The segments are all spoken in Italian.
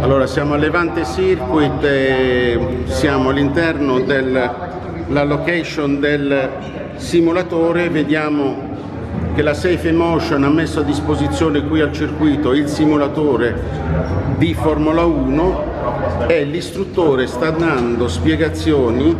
Allora siamo a Levante Circuit e siamo all'interno della location del simulatore, vediamo che la Safe Emotion ha messo a disposizione qui al circuito il simulatore di Formula 1 e l'istruttore sta dando spiegazioni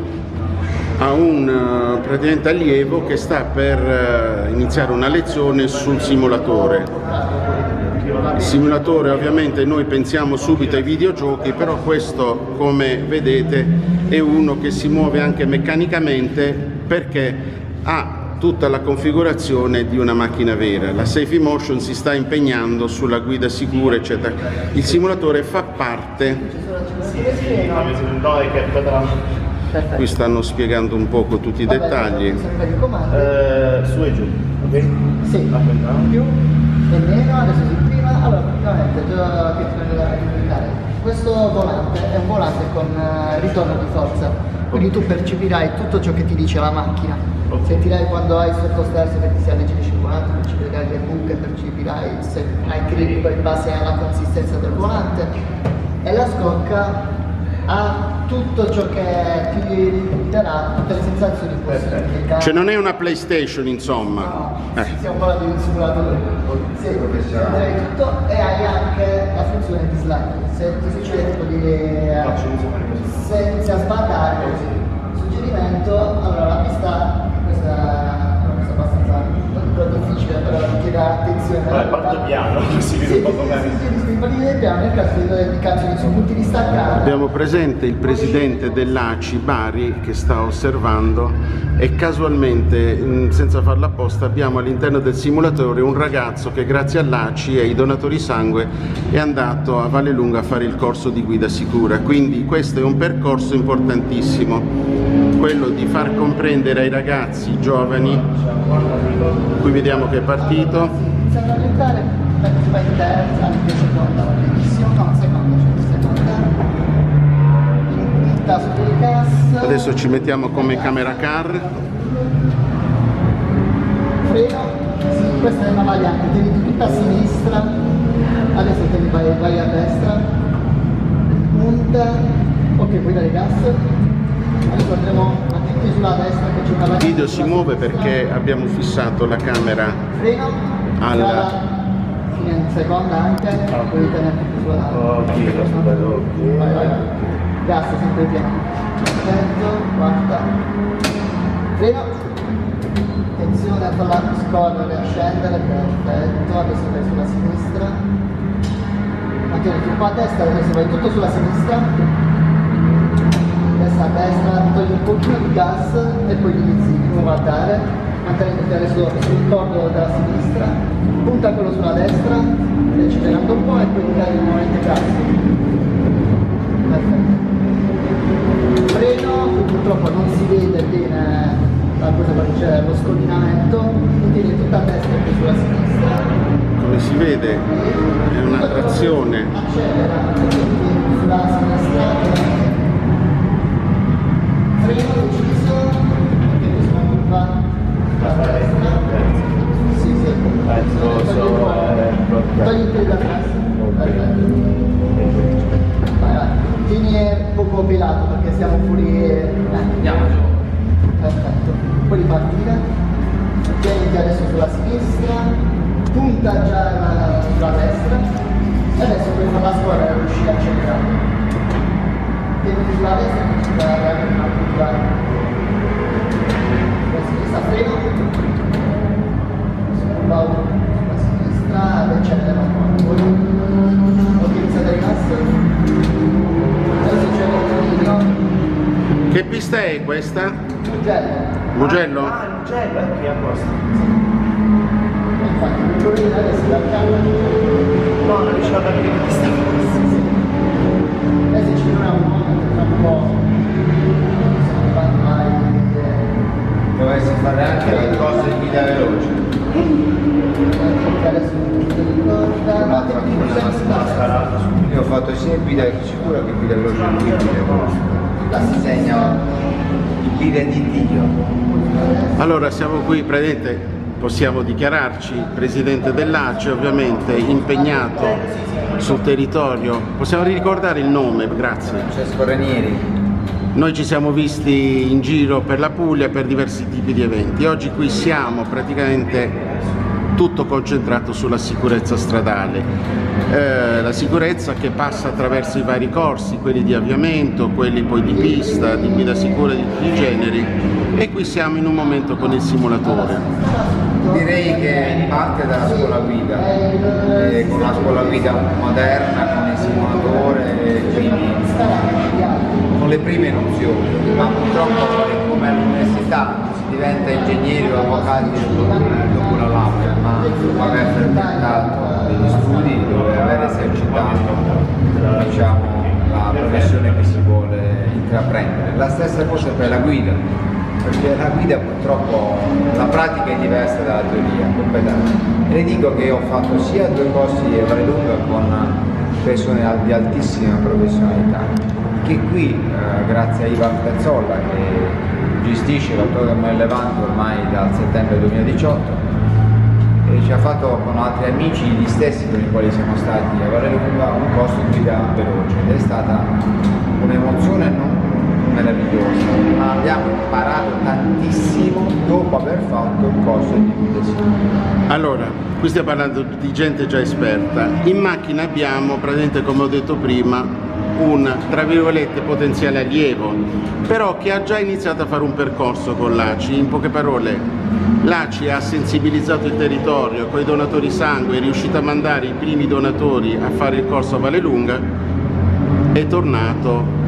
a un eh, praticamente allievo che sta per eh, iniziare una lezione sul simulatore. Il simulatore ovviamente noi pensiamo subito ai videogiochi, però questo come vedete è uno che si muove anche meccanicamente perché ha tutta la configurazione di una macchina vera. La Safe Motion si sta impegnando sulla guida sicura, eccetera. Il simulatore fa parte. Qui stanno spiegando un poco tutti i dettagli. Eh, su e giù? Sì, più e meno, adesso si Allora, praticamente, già che ti da indicare, questo volante è un volante con eh, ritorno di forza, quindi tu percepirai tutto ciò che ti dice la macchina. Sentirai quando hai sotto sterzo che ti si alleggi di 50, percepirai le buche, percepirai se hai grip in base alla consistenza del volante. E la scocca ha tutto ciò che ti darà tutte le sensazioni possibili. Cioè non è una PlayStation insomma. No, Eh. sì, stiamo parlando di un simulatore. Sì, tutto e hai anche la funzione di slide. Se ti succede tipo di eh, senza sbagliare, suggerimento, allora la pista, questa è una pista abbastanza non dico difficile, però richiede Vabbè, parto piano, così Sì, un po' piano di. Abbiamo presente il presidente dell'ACI Bari che sta osservando e casualmente, mh, senza farlo apposta, abbiamo all'interno del simulatore un ragazzo che grazie all'ACI e ai donatori sangue è andato a Vallelunga a fare il corso di guida sicura. Quindi questo è un percorso importantissimo, quello di far comprendere ai ragazzi giovani, qui vediamo che è partito, Iniziando a allentare, metti vai in terza, anche seconda, va benissimo, no, seconda, cioè seconda. Il tasto di gas. adesso ci mettiamo come camera car. Freno, sì, questa è una variante, tieni tutta a sinistra, adesso tieni vai, vai a destra, punta, ok, guida di gas. Adesso andremo attenti sulla destra che c'è una Il video si muove perché abbiamo fissato la camera. Freno, Alla- strada, fine in seconda anche, puoi tenerti più sulla Ok, aspetta, ok. Vai, vai. Gas sempre pieno. Attento, guarda. Freno. Attenzione a farla scorrere, a scendere, perfetto. Adesso vai sulla sinistra. Mantieni più qua a destra, adesso vai tutto sulla sinistra. Adesso a destra, togli un pochino di gas e poi inizi di nuovo dare. Mantenendoti adesso sul cordo della sinistra. Punta quello sulla destra, accelerando un po' e poi dai nuovamente gas. Perfetto. Freno, purtroppo non si vede bene la cosa perché c'è lo scollinamento, tieni tutta a destra e sulla sinistra. come si vede è una trazione Accelera, pelato perché siamo fuori. Eh, andiamo giù. Perfetto. Puoi ripartire. Tieniti adesso sulla sinistra. Punta già la- sulla destra. E adesso puoi farla scorrere e riuscire a accelerare. Tieniti sulla destra e sulla una curva. Sulla sinistra freno. Sulla sulla sinistra ed accelera un po'. Ok, iniziate a rilasso. Adesso c'è il che pista è questa? Mugello. Mugello? Ah, il gelo, è qui a posto. Infatti. No, non riuscivo a capire che ti stavo Adesso ci sarà un momento tra un non mai. eh, Dovresti fare anche la cosa di guida veloce. perché Adesso non ti ricorda. Ma te mi dici scalata su. Io ho fatto sia guida sicura che guida veloce e guida La Sinistra. il guida di Dio. Allora siamo qui praticamente possiamo dichiararci, presidente dell'ACE ovviamente impegnato sul territorio. Possiamo ricordare il nome, grazie. Francesco Ranieri. Noi ci siamo visti in giro per la Puglia per diversi tipi di eventi. Oggi qui siamo praticamente tutto concentrato sulla sicurezza stradale. Eh, la sicurezza che passa attraverso i vari corsi, quelli di avviamento, quelli poi di pista, di guida sicura di tutti i generi e qui siamo in un momento con il simulatore. Direi che parte dalla scuola guida, eh, con una scuola guida moderna, con il simulatore, e quindi con le prime nozioni, ma purtroppo come all'università si diventa ingegneri o avvocati ma dopo aver frequentato degli studi, dove aver esercitato diciamo, la professione che si vuole intraprendere. La stessa cosa per la guida, perché la guida purtroppo la pratica è diversa dalla teoria completamente. Le dico che ho fatto sia due corsi a Vallelunga con persone di altissima professionalità, che qui eh, grazie a Ivan Pezzolla che gestisce l'autodromo Levante ormai dal settembre 2018 e ci ha fatto con altri amici, gli stessi con i quali siamo stati a Vallelunga, un corso di guida veloce ed è stata un'emozione non meravigliosa, ma abbiamo imparato tantissimo dopo aver fatto il corso di guida. Allora, qui stiamo parlando di gente già esperta. In macchina abbiamo, praticamente come ho detto prima, un tra virgolette potenziale allievo, però che ha già iniziato a fare un percorso con l'ACI. In poche parole, l'ACI ha sensibilizzato il territorio con i donatori sangue, è riuscito a mandare i primi donatori a fare il corso a Vallelunga, è tornato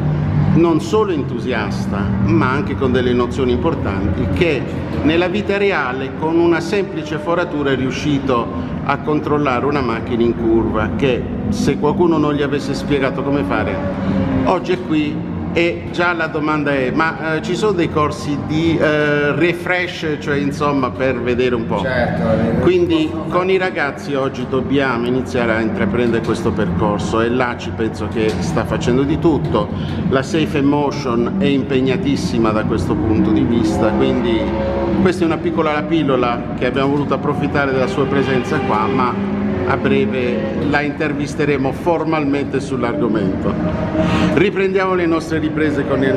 non solo entusiasta, ma anche con delle nozioni importanti che nella vita reale con una semplice foratura è riuscito a controllare una macchina in curva che se qualcuno non gli avesse spiegato come fare, oggi è qui e già la domanda è ma eh, ci sono dei corsi di eh, refresh, cioè insomma per vedere un po'? Certo, Quindi con i ragazzi oggi dobbiamo iniziare a intraprendere questo percorso e là ci penso che sta facendo di tutto. La Safe Emotion è impegnatissima da questo punto di vista, quindi questa è una piccola pillola che abbiamo voluto approfittare della sua presenza qua, ma a breve la intervisteremo formalmente sull'argomento. Riprendiamo le nostre riprese con il...